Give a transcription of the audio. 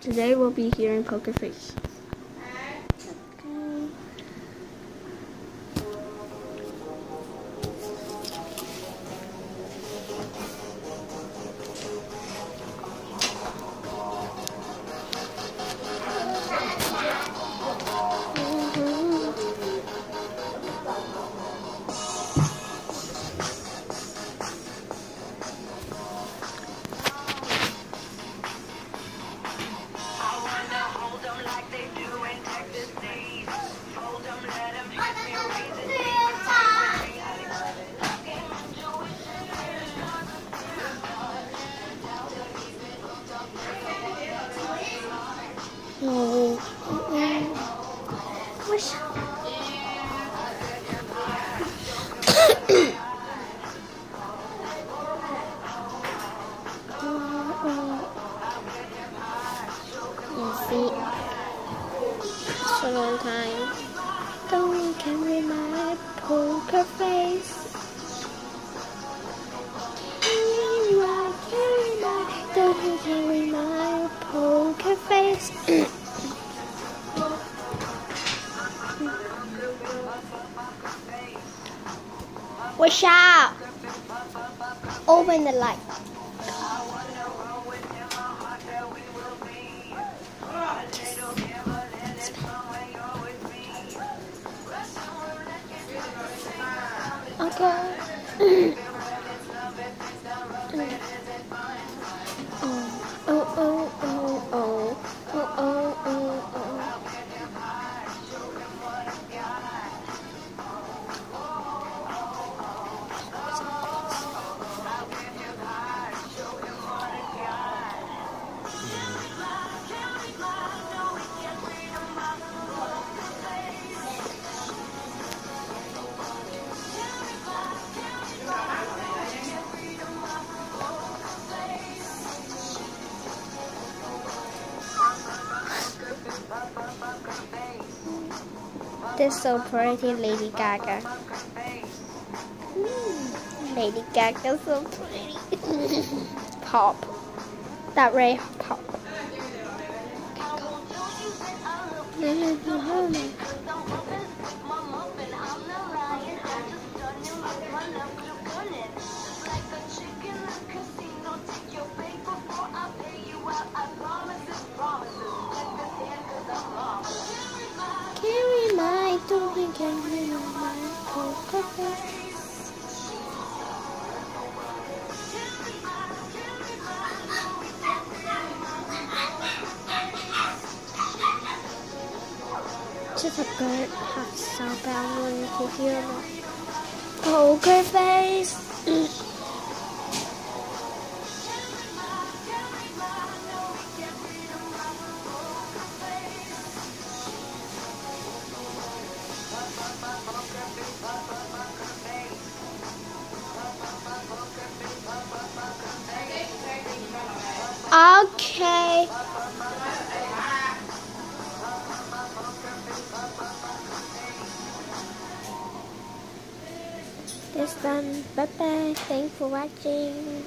Today we'll be hearing Poker Face. A long time. Don't carry my poker face. My, carry my, don't carry my poker face. Wish out. Open the light. Okay. This is so pretty, Lady Gaga. Lady Gaga, so pretty. pop. That ray pop. Just a good hot sound bound when you can hear them. Poker oh, face! Okay. This done. Bye bye. Thanks for watching.